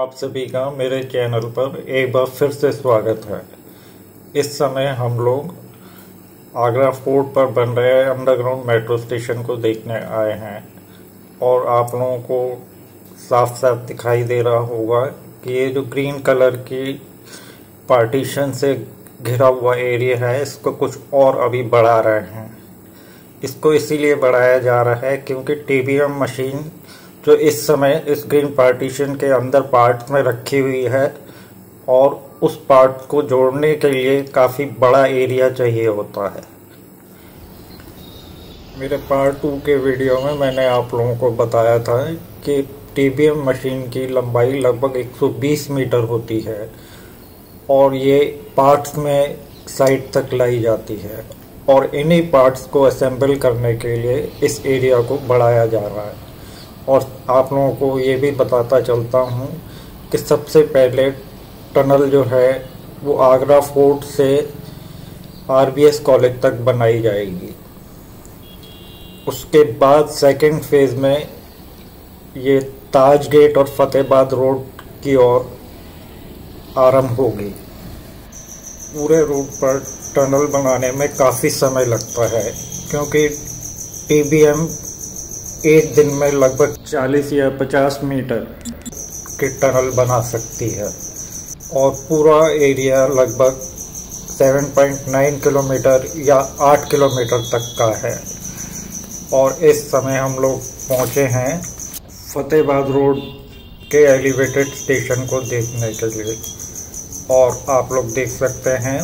आप सभी का मेरे चैनल पर एक बार फिर से स्वागत है। इस समय हम लोग आगरा फोर्ट पर बन रहे अंडरग्राउंड मेट्रो स्टेशन को देखने आए हैं और आप लोगों को साफ़ साफ़ दिखाई दे रहा होगा कि ये जो ग्रीन कलर की पार्टीशन से घिरा हुआ एरिया है, इसको कुछ और अभी बढ़ा रहे हैं। इसको इसीलिए बढ़ाया जा रहा है क्योंकि टीबीएम मशीन जो इस समय इस ग्रीन पार्टीशन के अंदर पार्ट में रखी हुई है और उस पार्ट को जोड़ने के लिए काफ़ी बड़ा एरिया चाहिए होता है। मेरे पार्ट टू के वीडियो में मैंने आप लोगों को बताया था कि टीबीएम मशीन की लंबाई लगभग 120 मीटर होती है और ये पार्ट्स में साइड तक लाई जाती है और इन्हीं पार्ट्स को असेंबल करने के लिए इस एरिया को बढ़ाया जा रहा है। और आप लोगों को ये भी बताता चलता हूँ कि सबसे पहले टनल जो है, वो आगरा फोर्ट से आरबीएस कॉलेज तक बनाई जाएगी। उसके बाद सेकंड फ़ेज़ में ये ताज गेट और फतेहबाद रोड की ओर आरंभ होगी। पूरे रूट पर टनल बनाने में काफ़ी समय लगता है, क्योंकि टीबीएम एक दिन में लगभग 40 या 50 मीटर की टनल बना सकती है। और पूरा एरिया लगभग 7.9 किलोमीटर या 8 किलोमीटर तक का है। और इस समय हम लोग पहुँचे हैं फतेहबाद रोड के एलिवेटेड स्टेशन को देखने के लिए। और आप लोग देख सकते हैं,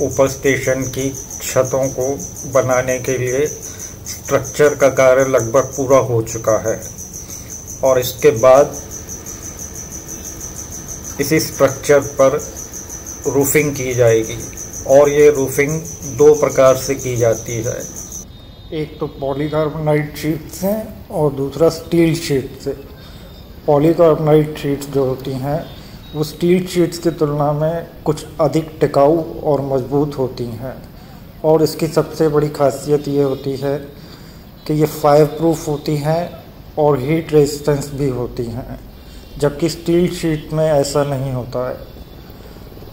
ऊपर स्टेशन की छतों को बनाने के लिए स्ट्रक्चर का कार्य लगभग पूरा हो चुका है। और इसके बाद इसी स्ट्रक्चर पर रूफिंग की जाएगी। और ये रूफिंग दो प्रकार से की जाती है। एक तो पॉलीकार्बोनाइट शीट से और दूसरा स्टील शीट से पॉलीकार्बोनाइट शीट्स जो होती हैं, वो स्टील शीट्स की तुलना में कुछ अधिक टिकाऊ और मज़बूत होती हैं। और इसकी सबसे बड़ी खासियत ये होती है कि ये फायर प्रूफ होती हैं और हीट रेजिस्टेंस भी होती हैं, जबकि स्टील शीट में ऐसा नहीं होता है।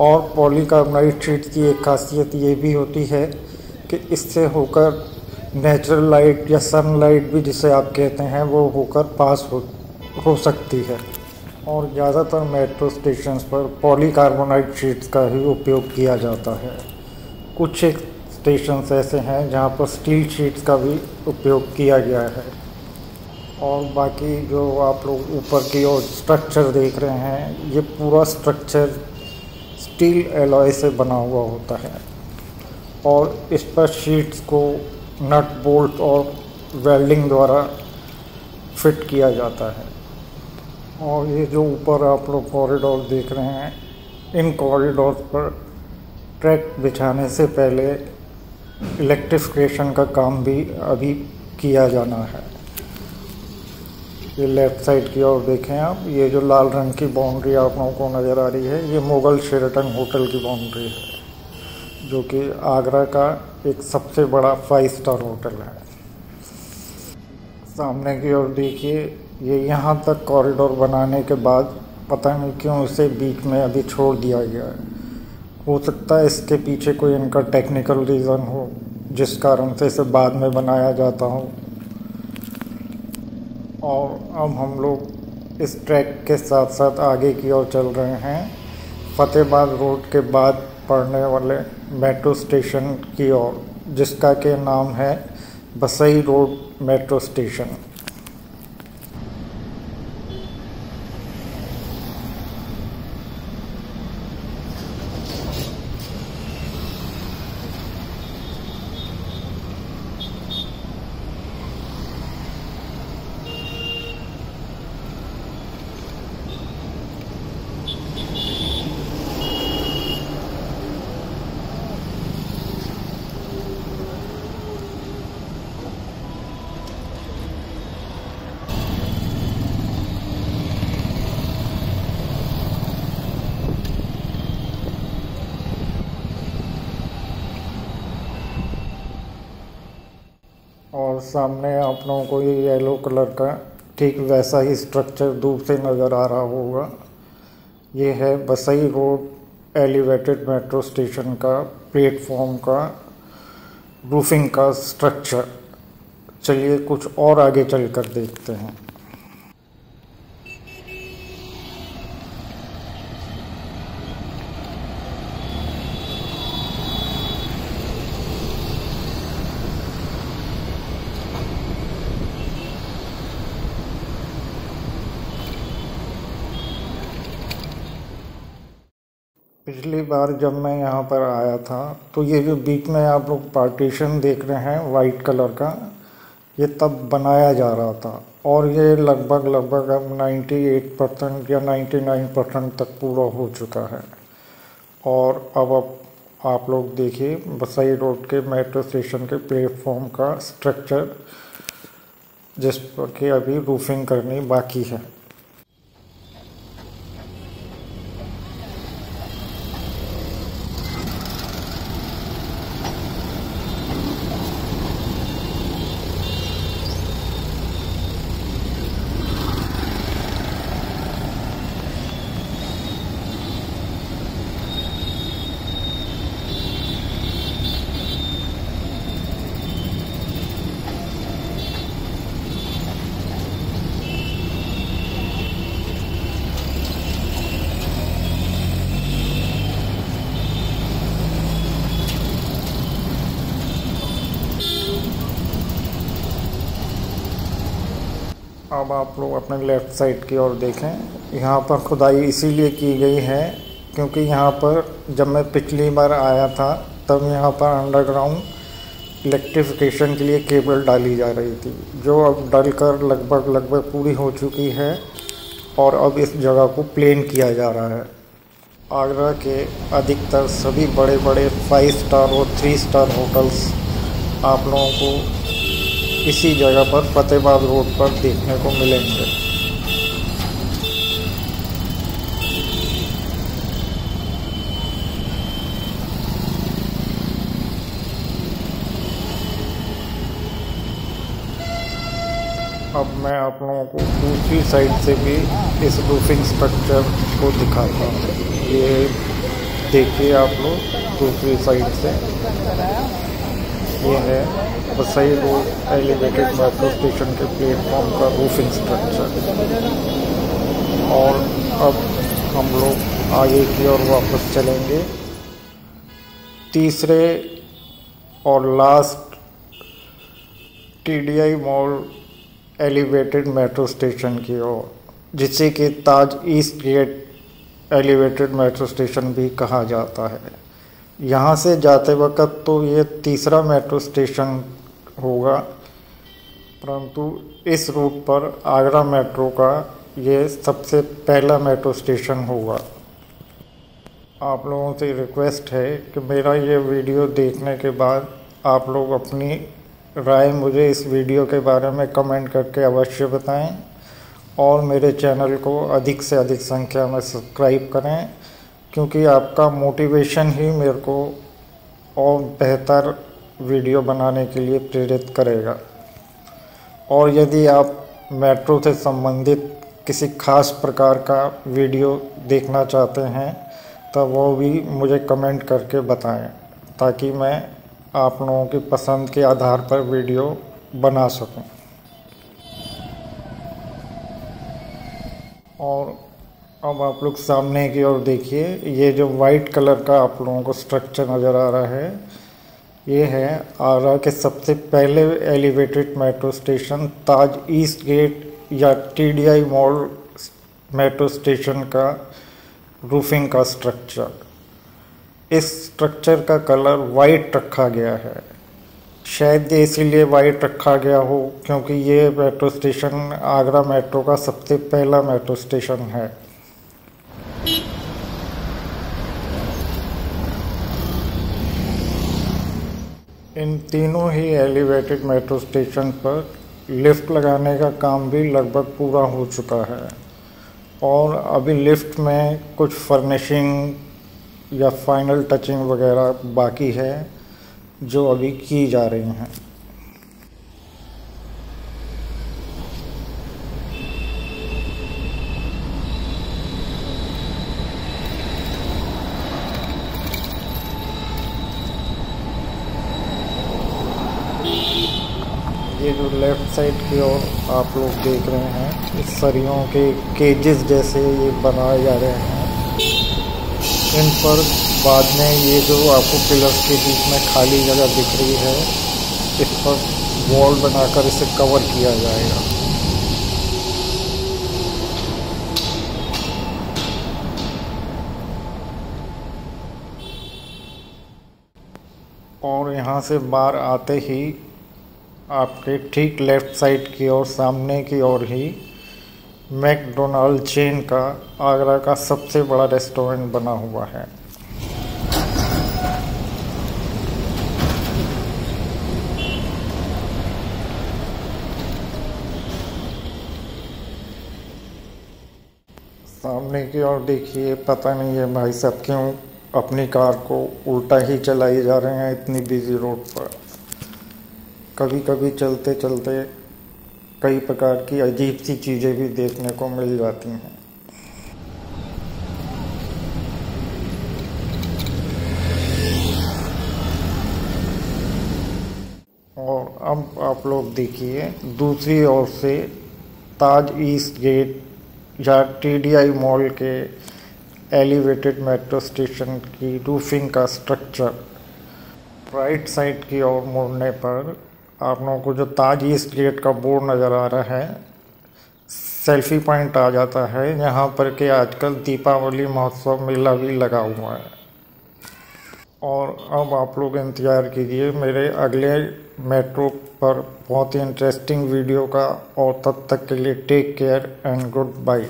और पॉलीकार्बोनाइट शीट की एक खासियत ये भी होती है कि इससे होकर नेचुरल लाइट या सनलाइट भी जिसे आप कहते हैं, वो होकर पास हो हो सकती है। और ज़्यादातर मेट्रो स्टेशन पर पॉलीकार्बोनाइट शीट्स का ही उपयोग किया जाता है। कुछ एक स्टेशन ऐसे हैं जहाँ पर स्टील शीट्स का भी उपयोग किया गया है। और बाकी जो आप लोग ऊपर की ओर स्ट्रक्चर देख रहे हैं, ये पूरा स्ट्रक्चर स्टील एलॉय से बना हुआ होता है। और इस पर शीट्स को नट बोल्ट और वेल्डिंग द्वारा फिट किया जाता है। और ये जो ऊपर आप लोग कॉरिडोर देख रहे हैं, इन कॉरिडोर पर ट्रैक बिछाने से पहले इलेक्ट्रिफिकेशन का काम भी अभी किया जाना है। ये लेफ़्ट साइड की ओर देखें आप, ये जो लाल रंग की बाउंड्री आप लोगों को नज़र आ रही है, ये मुगल शेरटन होटल की बाउंड्री है, जो कि आगरा का एक सबसे बड़ा फाइव स्टार होटल है। सामने की ओर देखिए, ये यहाँ तक कॉरिडोर बनाने के बाद पता नहीं क्यों इसे बीच में अभी छोड़ दिया गया है। हो सकता है इसके पीछे कोई इनका टेक्निकल रीज़न हो, जिस कारण से इसे बाद में बनाया जाता हो। और अब हम लोग इस ट्रैक के साथ साथ आगे की ओर चल रहे हैं। फतेहबाद रोड के बाद पड़ने वाले मेट्रो स्टेशन की ओर, जिसका के नाम है बसई रोड मेट्रो स्टेशन और सामने आप लोगों को ये येलो कलर का ठीक वैसा ही स्ट्रक्चर दूर से नज़र आ रहा होगा। ये है Basai road elevated metro station का प्लेटफॉर्म का रूफिंग का स्ट्रक्चर चलिए कुछ और आगे चलकर देखते हैं। पिछली बार जब मैं यहाँ पर आया था तो ये जो बीच में आप लोग पार्टीशन देख रहे हैं वाइट कलर का, ये तब बनाया जा रहा था। और ये लगभग लगभग अब 98 परसेंट या 99 परसेंट तक पूरा हो चुका है। और अब अब आप लोग देखिए, बसई रोड के मेट्रो स्टेशन के प्लेटफॉर्म का स्ट्रक्चर जिस पर कि अभी रूफिंग करनी बाकी है। अब आप लोग अपने लेफ़्ट साइड की ओर देखें। यहाँ पर खुदाई इसीलिए की गई है क्योंकि यहाँ पर जब मैं पिछली बार आया था, तब यहाँ पर अंडरग्राउंड इलेक्ट्रिफिकेशन के लिए केबल डाली जा रही थी, जो अब डलकर लगभग लगभग पूरी हो चुकी है और अब इस जगह को प्लेन किया जा रहा है। आगरा के अधिकतर सभी बड़े बड़े फाइव स्टार और थ्री स्टार होटल्स आप लोगों को इसी जगह पर फतेहबाद रोड पर देखने को मिलेंगे। अब मैं आप लोगों को दूसरी साइड से भी इस रूफिंग स्ट्रक्चर को दिखाता हूँ। ये देखिए आप लोग दूसरी साइड से। ये है। Basai road elevated metro station के प्लेटफॉर्म का रूफिंग स्ट्रक्चर और अब हम लोग आगे की ओर वापस चलेंगे। तीसरे और last TDI mall elevated metro station की ओर, जिसे कि Taj East Gate elevated metro station भी कहा जाता है। यहाँ से जाते वक्त तो ये तीसरा मेट्रो स्टेशन होगा, परंतु इस रूट पर आगरा मेट्रो का ये सबसे पहला मेट्रो स्टेशन होगा। आप लोगों से रिक्वेस्ट है कि मेरा ये वीडियो देखने के बाद आप लोग अपनी राय मुझे इस वीडियो के बारे में कमेंट करके अवश्य बताएँ और मेरे चैनल को अधिक से अधिक संख्या में सब्सक्राइब करें। क्योंकि आपका मोटिवेशन ही मेरे को और बेहतर वीडियो बनाने के लिए प्रेरित करेगा। और यदि आप मेट्रो से संबंधित किसी खास प्रकार का वीडियो देखना चाहते हैं तो वो भी मुझे कमेंट करके बताएँ, ताकि मैं आप लोगों की पसंद के आधार पर वीडियो बना सकूँ। और अब आप लोग सामने की ओर देखिए, ये जो वाइट कलर का आप लोगों को स्ट्रक्चर नज़र आ रहा है, ये है आगरा के सबसे पहले elevated metro station Taj east gate या टीडीआई मॉल मेट्रो स्टेशन का रूफिंग का स्ट्रक्चर इस स्ट्रक्चर का कलर वाइट रखा गया है। शायद इसीलिए वाइट रखा गया हो क्योंकि ये मेट्रो स्टेशन आगरा मेट्रो का सबसे पहला मेट्रो स्टेशन है। इन तीनों ही एलिवेटेड मेट्रो स्टेशन पर लिफ्ट लगाने का काम भी लगभग पूरा हो चुका है। और अभी लिफ्ट में कुछ फर्निशिंग या फाइनल टचिंग वगैरह बाकी है, जो अभी की जा रही हैं। ये जो लेफ़्ट साइड की ओर आप लोग देख रहे हैं, इस सरियों के केजेस जैसे ये बनाए जा रहे हैं। इन पर बाद में ये जो आपको पिलर्स के बीच में खाली जगह दिख रही है, इस पर वॉल बनाकर इसे कवर किया जाएगा। और यहाँ से बाहर आते ही आपके ठीक लेफ़्ट साइड की ओर सामने की ओर ही मैकडोनाल्ड चेन का आगरा का सबसे बड़ा रेस्टोरेंट बना हुआ है। सामने की ओर देखिए, पता नहीं है भाई साहब क्यों अपनी कार को उल्टा ही चलाई जा रहे हैं इतनी बिज़ी रोड पर। कभी कभी चलते चलते कई प्रकार की अजीब सी चीज़ें भी देखने को मिल जाती हैं। और अब आप लोग देखिए, दूसरी ओर से ताज ईस्ट गेट या टीडीआई मॉल के एलिवेटेड मेट्रो स्टेशन की रूफिंग का स्ट्रक्चर राइट साइड की ओर मुड़ने पर आप लोगों को जो ताज ईस्ट गेट का बोर्ड नज़र आ रहा है, सेल्फी पॉइंट आ जाता है, यहाँ पर के आजकल दीपावली महोत्सव मेला भी लगा हुआ है। और अब आप लोग इंतज़ार कीजिए, मेरे अगले मेट्रो पर बहुत ही इंटरेस्टिंग वीडियो का और तब तक के लिए take care and good by